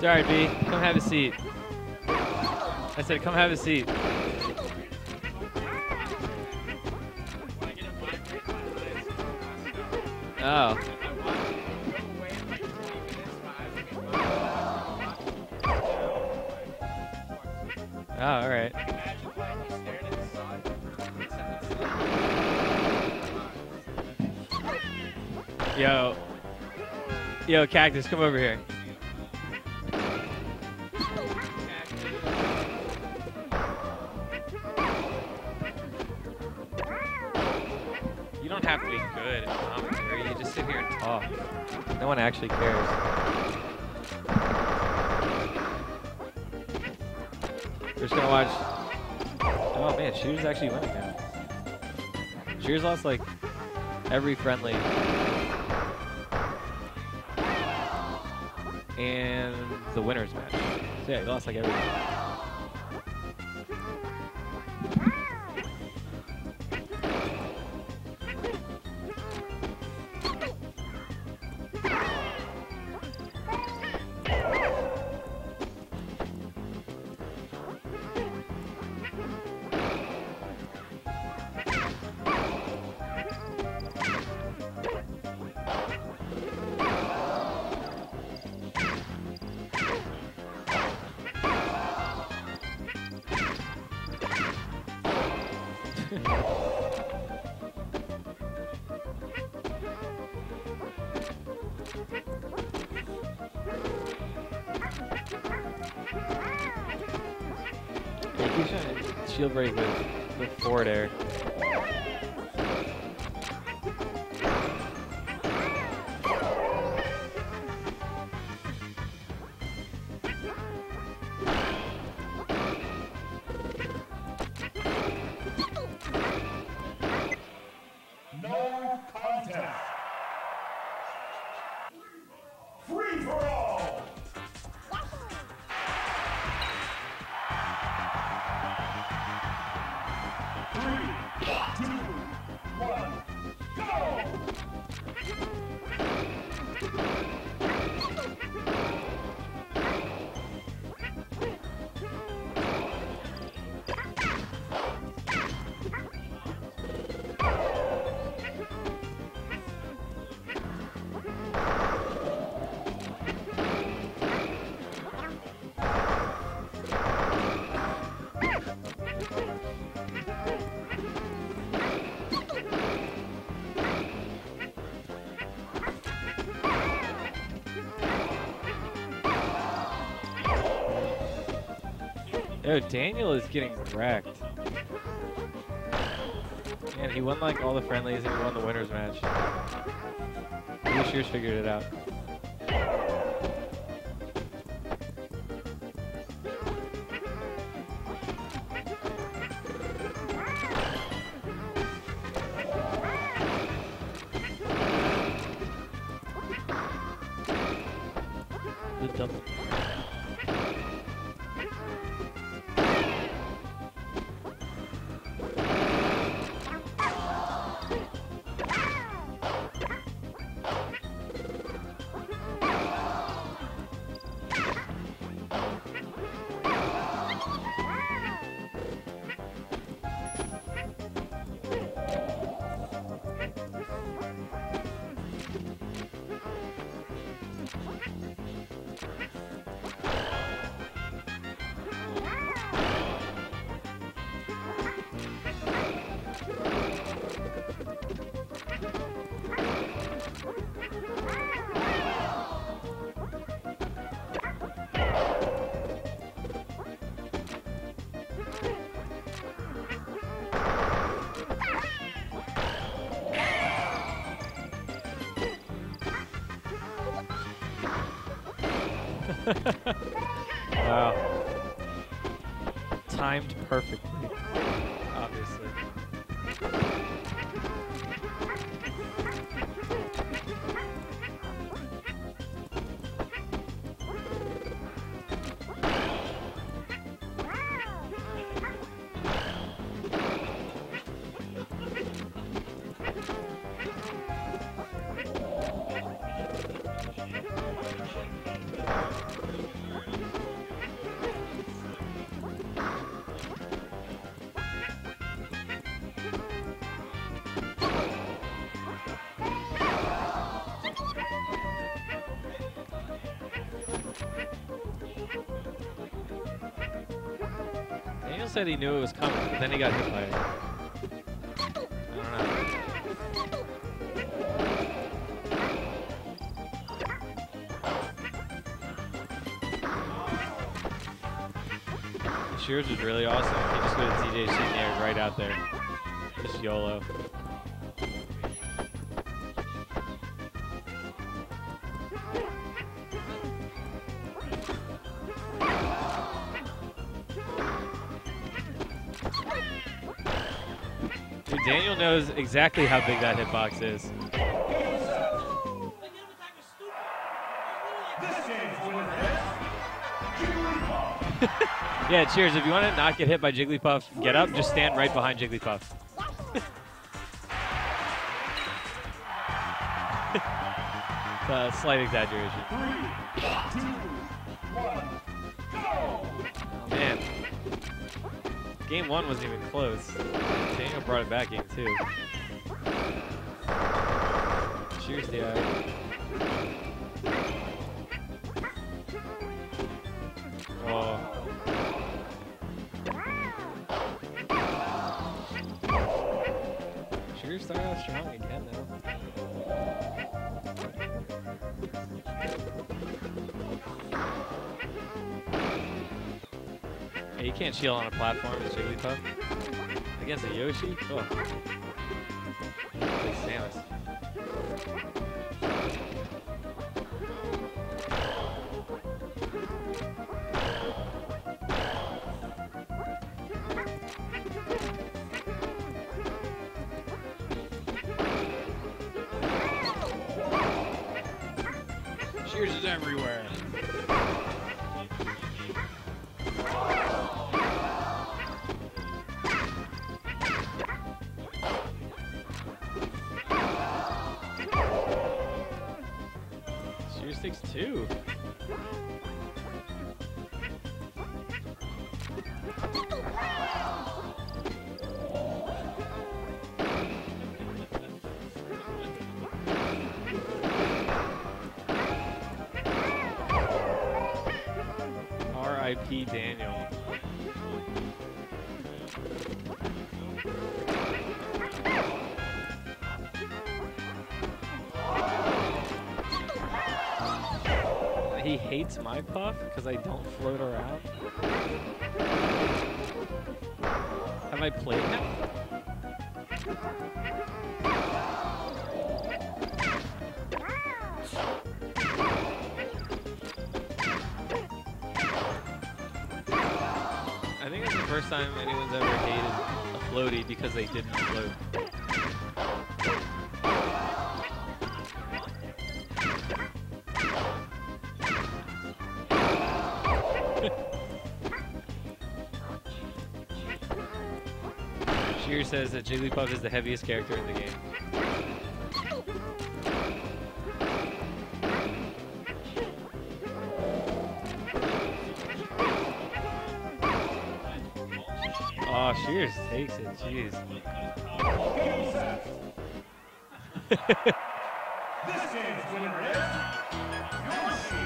Sorry, B. Come have a seat. I said, come have a seat. Oh. Yo. Yo, Cactus, come over here. You don't have to be good at commentary. You just sit here and talk. No one actually cares. We're just gonna watch. Oh man, Shears actually winning now. Shears lost like every friendly. And the winners match. Yeah, he lost like everything. Shield break with forward air. No contest. Yo, Daniel is getting wrecked. Man, he won like all the friendlies and he won the winners match. Maybe Shears figured it out. wow. Timed perfectly, obviously. Said he knew it was coming, but then he got hit by it. Shears was really awesome. He just put a TJ Senior right out there. Just YOLO. Daniel knows exactly how big that hitbox is. Yeah, Shears. If you want to not get hit by Jigglypuff, get up, just stand right behind Jigglypuff. it's a slight exaggeration. Three, two, Game one wasn't even close. Daniel brought it back game two. Shears, DI. Oh. Shears started out strong again, Hey, you can't shield on a platform as Jigglypuff. Against a Yoshi? Oh. Like Samus. Shears is everywhere. Shears takes two. R.I.P. Daniel. He hates my puff because I don't float around. Have I played him? I think it's the first time anyone's ever hated a floaty because they didn't float. Peter says that Jigglypuff is the heaviest character in the game. Oh, Shears takes it, jeez. this game's winner is Yoshi!